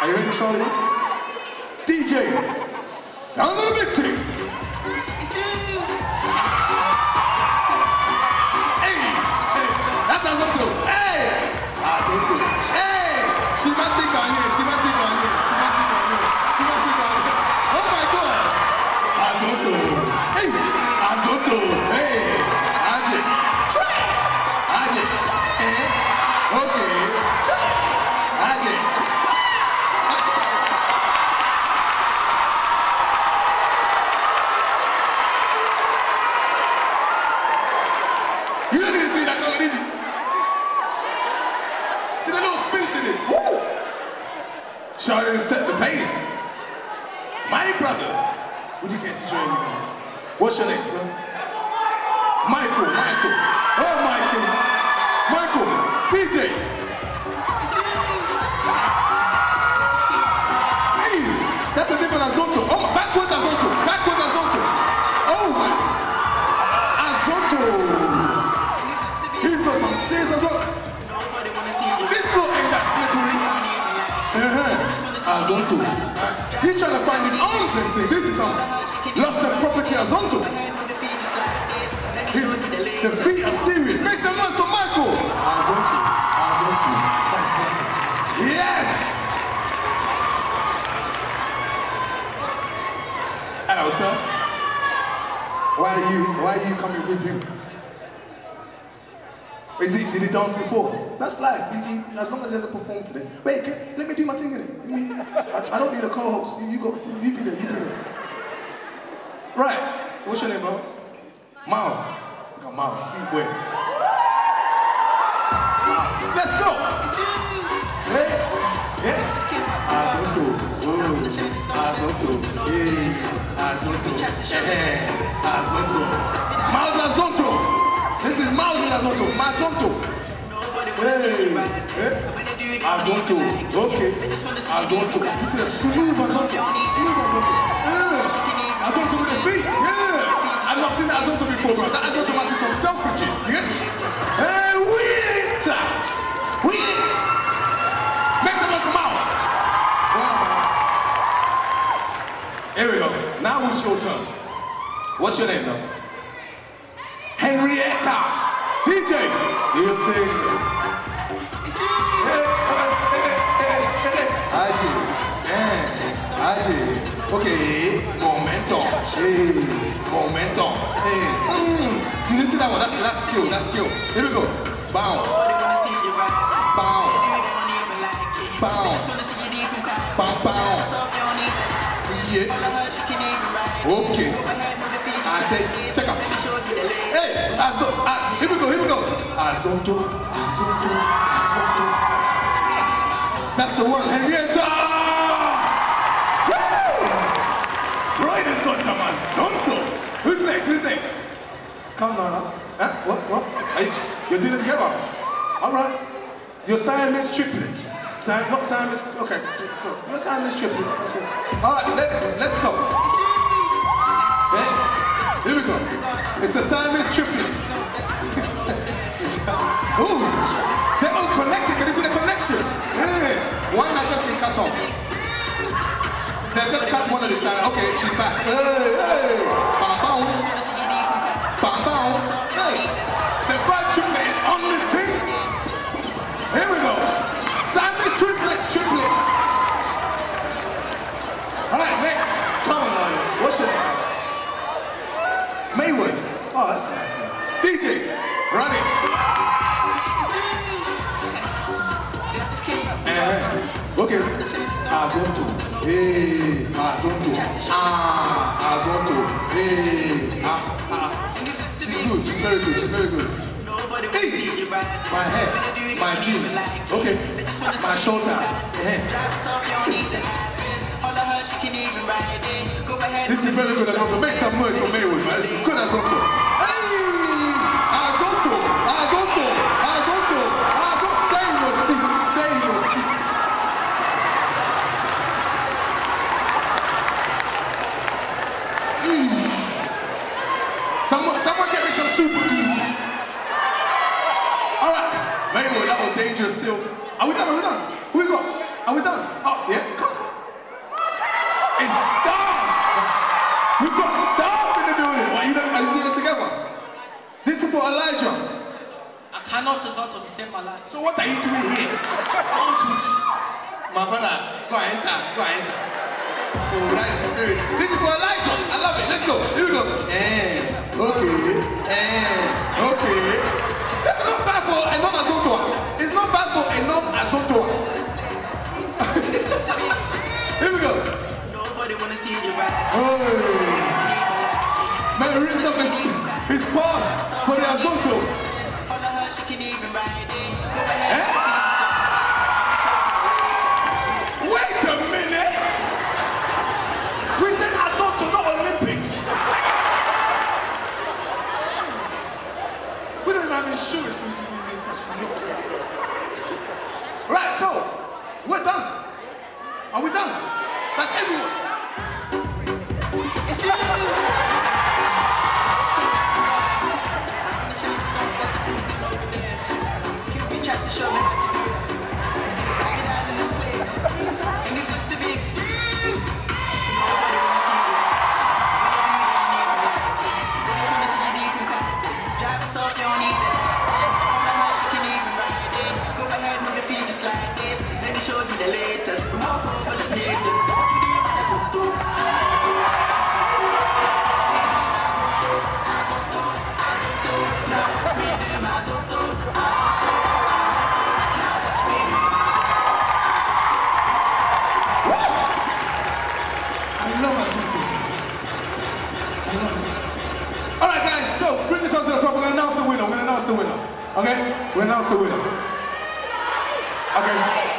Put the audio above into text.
Are you ready, Charlie? DJ, sound of the big team. Hey, hey, that's Azonto. Hey, Azonto. Hey, she must be Ghanaian. She must be Ghanaian. She must be Ghanaian. She must be Ghanaian. Oh my God. Azonto. Hey, Azonto. Hey, Ajay. Ajay. Eh? Okay. Ajay. She did? Woo! Charlotte set the pace. My brother, would you care to join me on? What's your name, sir? Michael, Michael. Oh, Michael. Michael, DJ. Hey, that's a different He's trying to find his arms and. This is some lost the property Azonto. His, the feet are serious. Make some noise for Michael. Azonto. Azonto. Yes. Hello, sir. Why are you why are you coming with him? Is he, did he dance before? That's life. He, he, as long as he hasn't performed today. Wait, can, let me do my thing in it. I, I don't need a co-host. You, you go. You be there. You be there. Right. What's your name, bro? Miles. Look at Miles. See boy. Let's go. Hey. Yeah. Azonto. Oh. Azonto. Yeah. Azonto. Eh. Azonto. Miles Azonto. This is Miles Azonto. Mazonto. Hey. Hey. Azonto. Okay. Azonto. This is a smooth Azonto. Smooth Azonto. Yeah. Azonto with the feet. Yeah. I've not seen that Azonto before, bro. That Azonto must be from Selfridges. Yeah. Hey, wheel it. Wheel it. Make the for Miles. Here we go. Now it's your turn. What's your name, though? Henrietta. DJ. You take it. Hey, hey, hey, hey, hey. Aji. Eh. Aji. Okay. Momento. Hey. Momento. Hey. Did you see that one? That's that's skill. That's skill. Here we go. Bounce. Bounce. Bounce. Bounce. Bounce. Yeah. Okay. I say, Azonto, Azonto, Azonto. That's the one, Henrietta. Yes. Has got some Azonto. Who's next? Who's next? Come down, huh? What? What? Are you, you're doing it together? All right. You're Siamese triplets. Siam, not Siamese. Okay. You're Siamese triplets. That's right. All right, let, let's go. Here we go. It's the Siamese triplets. One has just been cut off. They just cut one of the side. Okay, she's back. Hey, hey. Bam, bounce. Bam, bounce. Hey. The five triplets on this thing. Here we go. Siamese triplets, triplets. All right, next. Come on, now. What's your name? Maywood. Oh, that's a nice name. DJ, run it. Eh, okay. Azonto. Hey, Azonto. Ah, Azonto. Hey, ah, ah. She's good. She's very good. She's very good. Hey, my head, my jeans. Okay, my shoulders. Eh. This is very good Azonto. Make some noise for Maywood, man. This is good Azonto. Hey! still. Are we done? Are we done? Who we got? Are we done? Oh, yeah, come on. It's Star! We've got Star in the building. Why you, are you doing it together? This is for Elijah. I cannot resort to the same Elijah. So what are you doing here? Don't touch. My brother, go and enter, go and enter. Oh, spirit. This is for Elijah. I love it. Let's go. Here we go. Eh, okay. Eh, okay. for Azonto. Eh? Wait a minute! We said Azonto, not Olympics! We don't even have insurance for you to be this Right, so, we're done. Are we done? That's everyone. the winner. Okay? We announce the winner. Okay.